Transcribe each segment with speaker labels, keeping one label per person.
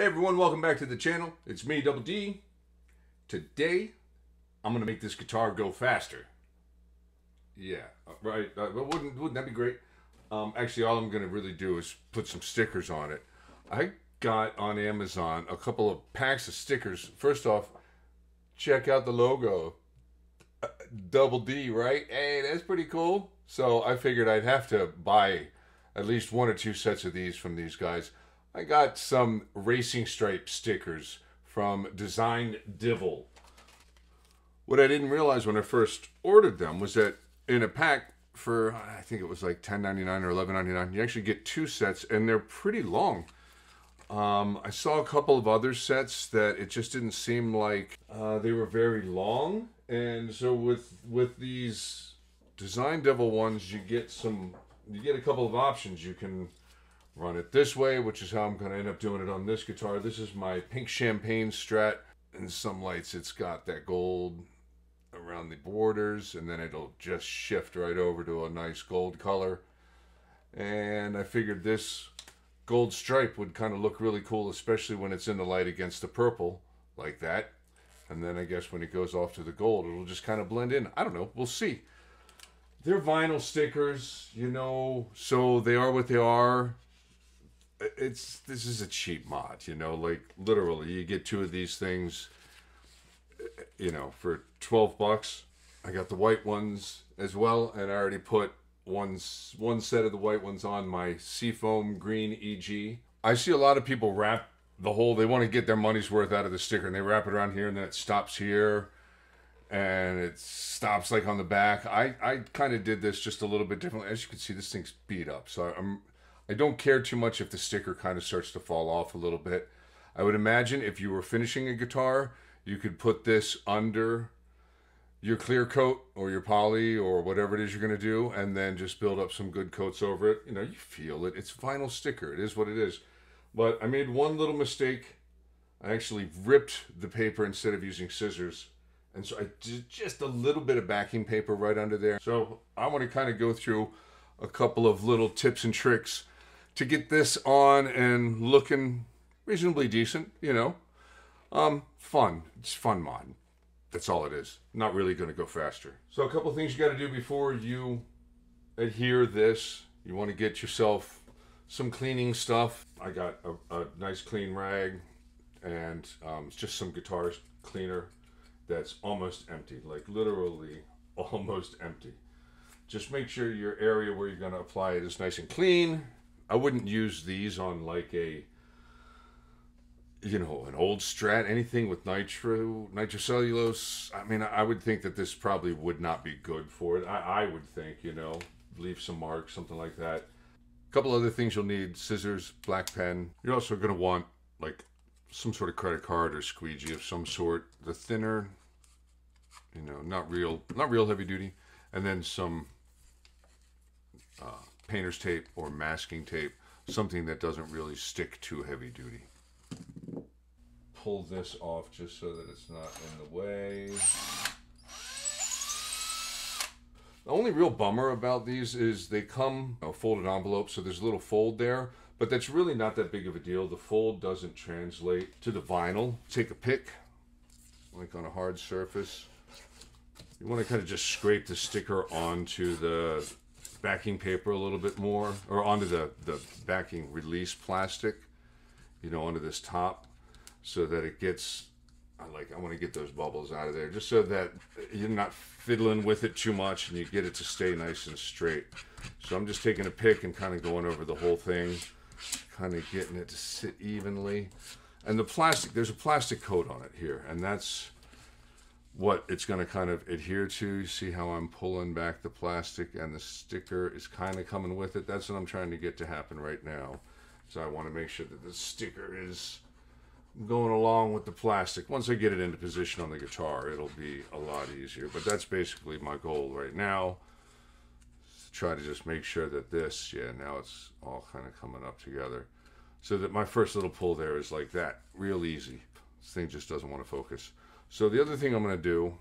Speaker 1: Hey everyone, welcome back to the channel. It's me, Double D. Today, I'm gonna make this guitar go faster. Yeah, uh, right. Uh, wouldn't wouldn't that be great? Um, actually, all I'm gonna really do is put some stickers on it. I got on Amazon a couple of packs of stickers. First off, check out the logo, uh, Double D. Right? Hey, that's pretty cool. So I figured I'd have to buy at least one or two sets of these from these guys. I got some racing stripe stickers from Design Divil. What I didn't realize when I first ordered them was that in a pack for I think it was like $10.99 or $11.99, you actually get two sets and they're pretty long. Um, I saw a couple of other sets that it just didn't seem like uh, they were very long, and so with with these Design Divil ones, you get some you get a couple of options. You can run it this way, which is how I'm going to end up doing it on this guitar. This is my pink champagne strat. And some lights, it's got that gold around the borders, and then it'll just shift right over to a nice gold color. And I figured this gold stripe would kind of look really cool, especially when it's in the light against the purple, like that. And then I guess when it goes off to the gold, it'll just kind of blend in. I don't know. We'll see. They're vinyl stickers, you know, so they are what they are it's this is a cheap mod, you know, like literally you get two of these things you know, for 12 bucks. I got the white ones as well and I already put one one set of the white ones on my Seafoam green EG. I see a lot of people wrap the whole they want to get their money's worth out of the sticker and they wrap it around here and then it stops here and it stops like on the back. I I kind of did this just a little bit differently. As you can see this thing's beat up. So I'm I don't care too much if the sticker kind of starts to fall off a little bit. I would imagine if you were finishing a guitar, you could put this under your clear coat or your poly or whatever it is you're going to do and then just build up some good coats over it. You know, you feel it. It's vinyl sticker. It is what it is. But I made one little mistake. I actually ripped the paper instead of using scissors. And so I did just a little bit of backing paper right under there. So I want to kind of go through a couple of little tips and tricks to get this on and looking reasonably decent, you know. Um, fun. It's fun mod. That's all it is. Not really going to go faster. So a couple things you got to do before you adhere this. You want to get yourself some cleaning stuff. I got a, a nice clean rag and um, just some guitar cleaner that's almost empty, like literally almost empty. Just make sure your area where you're going to apply it is nice and clean I wouldn't use these on like a you know an old strat anything with nitro nitrocellulose. I mean i would think that this probably would not be good for it. I, I would think you know leave some marks something like that. A couple other things you'll need scissors black pen. You're also going to want like some sort of credit card or squeegee of some sort. The thinner you know not real not real heavy duty. And then some uh, painter's tape or masking tape, something that doesn't really stick too heavy duty. Pull this off just so that it's not in the way. The only real bummer about these is they come a folded envelope, so there's a little fold there, but that's really not that big of a deal. The fold doesn't translate to the vinyl. Take a pick, like on a hard surface. You want to kind of just scrape the sticker onto the backing paper a little bit more, or onto the, the backing release plastic, you know, onto this top, so that it gets, I like, I want to get those bubbles out of there, just so that you're not fiddling with it too much and you get it to stay nice and straight. So I'm just taking a pick and kind of going over the whole thing, kind of getting it to sit evenly. And the plastic, there's a plastic coat on it here, and that's what it's going to kind of adhere to. See how I'm pulling back the plastic and the sticker is kind of coming with it. That's what I'm trying to get to happen right now. So I want to make sure that the sticker is going along with the plastic. Once I get it into position on the guitar, it'll be a lot easier. But that's basically my goal right now. Try to just make sure that this, yeah, now it's all kind of coming up together. So that my first little pull there is like that, real easy. This thing just doesn't want to focus. So the other thing I'm going to do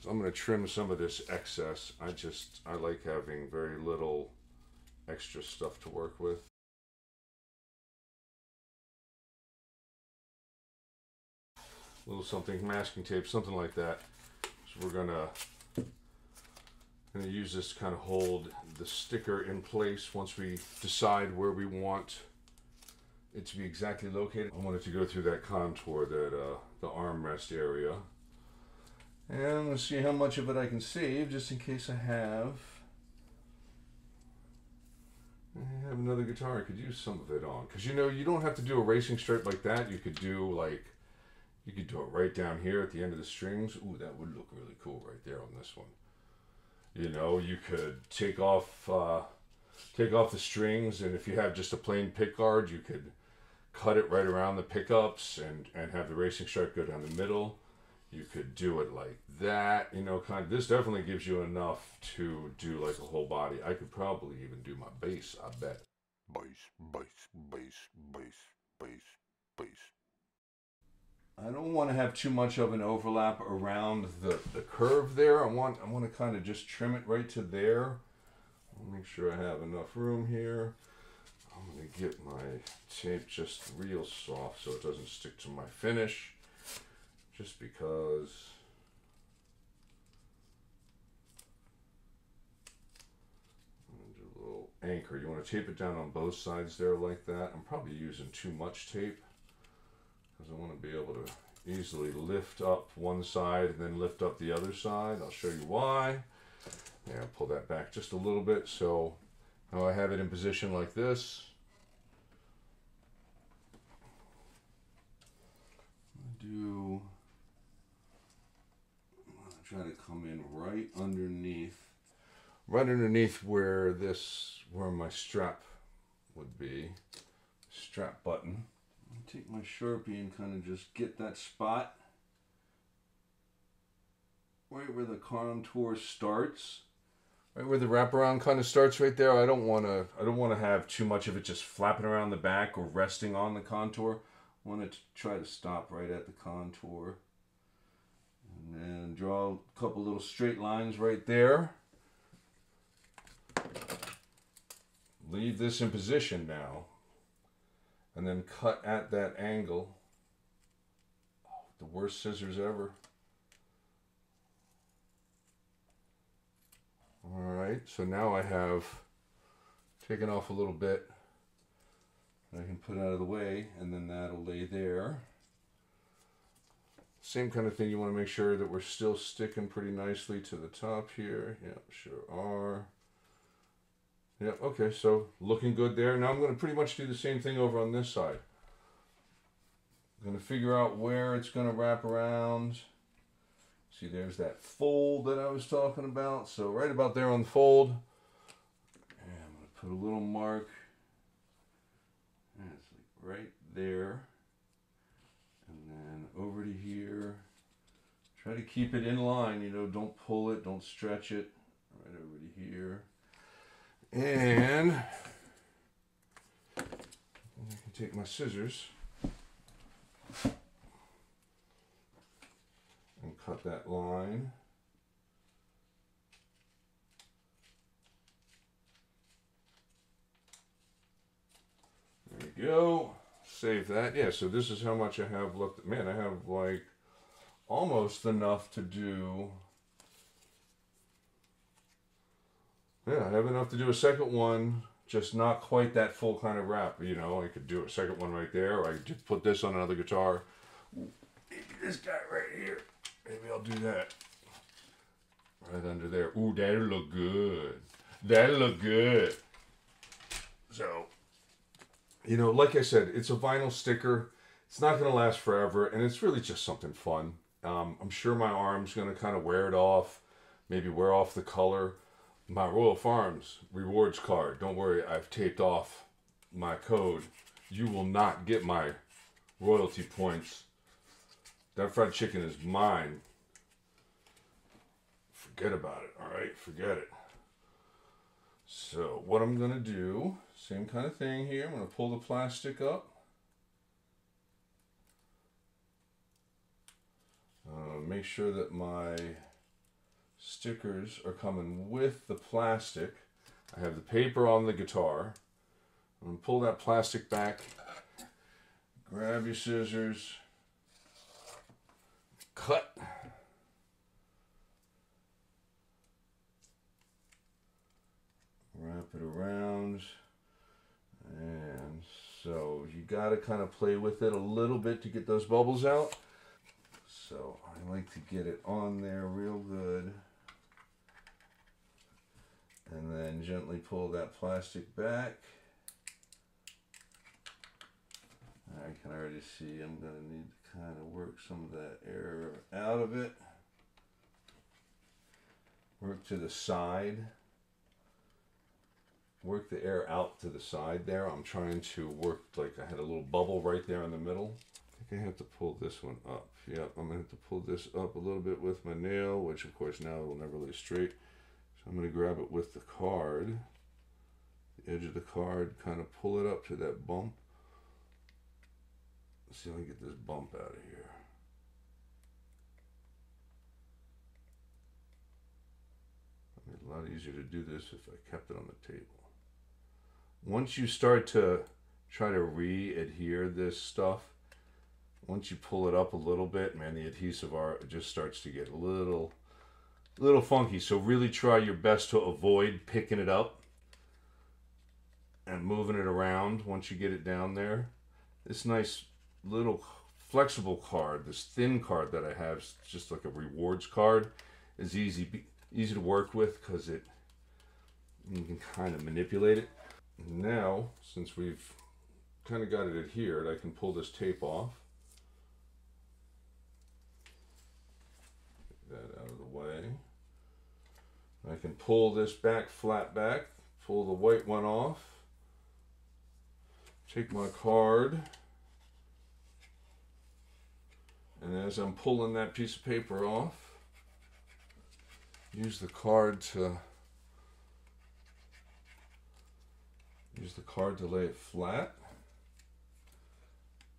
Speaker 1: is I'm going to trim some of this excess. I just, I like having very little extra stuff to work with. A little something, masking tape, something like that. So we're gonna, gonna use this to kind of hold the sticker in place once we decide where we want it to be exactly located. I want it to go through that contour, that uh, the armrest area. And let's see how much of it I can save, just in case I have. I have another guitar I could use some of it on. Because you know, you don't have to do a racing stripe like that. You could do like, you could do it right down here at the end of the strings. Ooh, that would look really cool right there on this one. You know, you could take off, uh, take off the strings, and if you have just a plain pick guard, you could cut it right around the pickups and and have the racing stripe go down the middle. You could do it like that, you know, kind of. This definitely gives you enough to do like a whole body. I could probably even do my bass, I bet.
Speaker 2: Bass, bass, bass, bass, bass, bass.
Speaker 1: I don't want to have too much of an overlap around the, the curve there. I want I want to kind of just trim it right to there. I'll make sure I have enough room here. I'm going to get my tape just real soft so it doesn't stick to my finish. Just because do a little anchor. You want to tape it down on both sides there like that. I'm probably using too much tape because I want to be able to easily lift up one side and then lift up the other side. I'll show you why. I'll pull that back just a little bit so now I have it in position like this. Do try to come in right underneath right underneath where this where my strap would be. Strap button. Take my sharpie and kind of just get that spot right where the contour starts. Right where the wraparound kind of starts right there. I don't want to I don't want to have too much of it just flapping around the back or resting on the contour want to try to stop right at the contour. And then draw a couple little straight lines right there. Leave this in position now. And then cut at that angle. Oh, the worst scissors ever. All right so now I have taken off a little bit I can put out of the way and then that'll lay there. Same kind of thing, you want to make sure that we're still sticking pretty nicely to the top here. Yep, sure are. Yep, okay, so looking good there. Now I'm going to pretty much do the same thing over on this side. I'm going to figure out where it's going to wrap around. See, there's that fold that I was talking about. So right about there on the fold. And I'm going to put a little mark right there. And then over to here. Try to keep it in line you know don't pull it don't stretch it. Right over to here. And I can take my scissors and cut that line. There we go. Save that. Yeah, so this is how much I have left. Man, I have like almost enough to do. Yeah, I have enough to do a second one, just not quite that full kind of wrap. You know, I could do a second one right there, or I could just put this on another guitar. Maybe this guy right here. Maybe I'll do that. Right under there. Ooh, that'll look good. That'll look good. So, you know, like I said, it's a vinyl sticker. It's not going to last forever, and it's really just something fun. Um, I'm sure my arm's going to kind of wear it off, maybe wear off the color. My Royal Farms rewards card, don't worry, I've taped off my code. You will not get my royalty points. That fried chicken is mine. Forget about it, all right? Forget it. So, what I'm going to do same kind of thing here. I'm going to pull the plastic up. Uh, make sure that my stickers are coming with the plastic. I have the paper on the guitar. I'm going to pull that plastic back. Grab your scissors. cut. Wrap it around. So you got to kind of play with it a little bit to get those bubbles out. So I like to get it on there real good. And then gently pull that plastic back. I can already see I'm going to need to kind of work some of that air out of it. Work to the side. Work the air out to the side there. I'm trying to work like I had a little bubble right there in the middle. I think I have to pull this one up. Yep, I'm to have to pull this up a little bit with my nail, which of course now will never lay straight. So I'm going to grab it with the card, the edge of the card, kind of pull it up to that bump. Let's see if I can get this bump out of here. A lot easier to do this if I kept it on the table. Once you start to try to re-adhere this stuff, once you pull it up a little bit, man, the adhesive art just starts to get a little, little funky. So really try your best to avoid picking it up and moving it around once you get it down there. This nice little flexible card, this thin card that I have, just like a rewards card, is easy easy to work with because it you can kind of manipulate it. Now, since we've kind of got it adhered, I can pull this tape off. Get that out of the way. I can pull this back flat back, pull the white one off, take my card, and as I'm pulling that piece of paper off, use the card to use the card to lay it flat.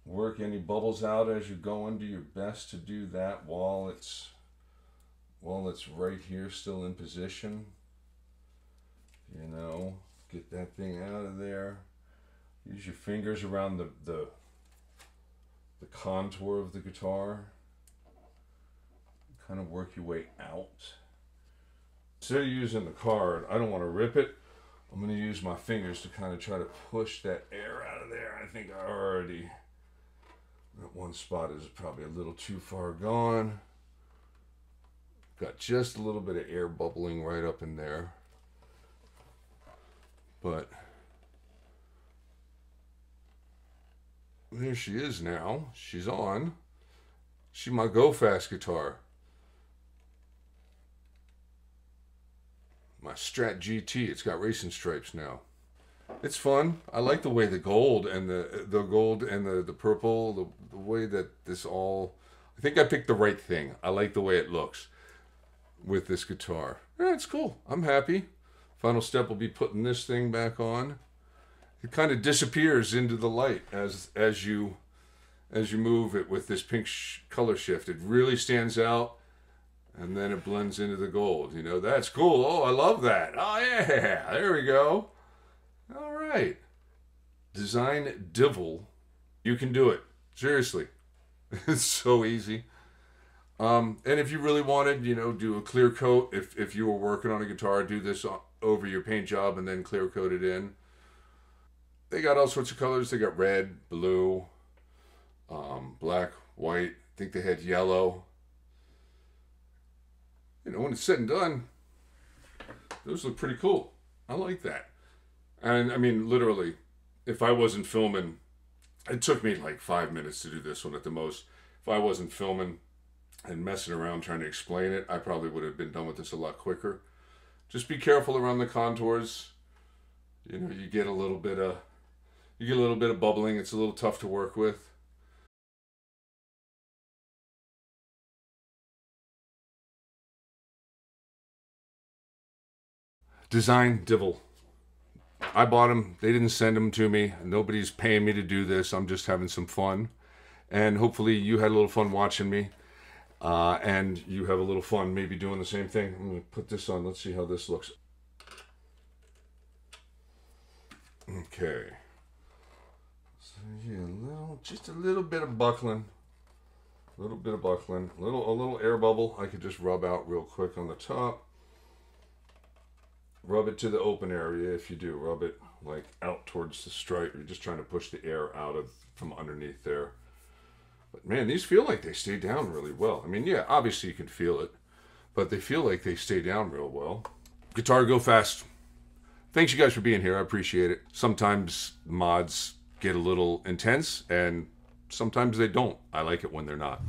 Speaker 1: Work any bubbles out as you go and do your best to do that while it's while it's right here still in position. You know, get that thing out of there. Use your fingers around the, the the contour of the guitar. Kind of work your way out. Instead of using the card, I don't want to rip it. I'm going to use my fingers to kind of try to push that air out of there. I think I already, that one spot is probably a little too far gone. Got just a little bit of air bubbling right up in there. But there she is now. She's on. She my Go Fast guitar. My Strat GT. It's got racing stripes now. It's fun. I like the way the gold and the the gold and the the purple, the, the way that this all. I think I picked the right thing. I like the way it looks with this guitar. Yeah, it's cool. I'm happy. Final step will be putting this thing back on it kind of disappears into the light as as you as you move it with this pink sh- color shift. It really stands out, and then it blends into the gold. You know that's cool. Oh, I love that. Oh yeah, there we go. All right, design Divil. You can do it. Seriously, it's so easy. Um, and if you really wanted, you know, do a clear coat. If if you were working on a guitar, do this over your paint job and then clear coat it in they got all sorts of colors. They got red, blue, um, black, white. I think they had yellow. You know, when it's said and done, those look pretty cool. I like that. And I mean, literally, if I wasn't filming, it took me like five minutes to do this one at the most. If I wasn't filming and messing around trying to explain it, I probably would have been done with this a lot quicker. Just be careful around the contours. You know, you get a little bit of you get a little bit of bubbling. It's a little tough to work with. Design Divil. I bought them. They didn't send them to me. Nobody's paying me to do this. I'm just having some fun. And hopefully you had a little fun watching me. Uh, and you have a little fun maybe doing the same thing. I'm going to put this on. Let's see how this looks. Okay. So yeah, a little, just a little bit of buckling. A little bit of buckling, a little a little air bubble. I could just rub out real quick on the top. Rub it to the open area if you do. Rub it like out towards the stripe. You're just trying to push the air out of from underneath there. But man, these feel like they stay down really well. I mean, yeah, obviously you can feel it, but they feel like they stay down real well. Guitar Go Fast. Thanks you guys for being here. I appreciate it. Sometimes mods get a little intense and sometimes they don't. I like it when they're not.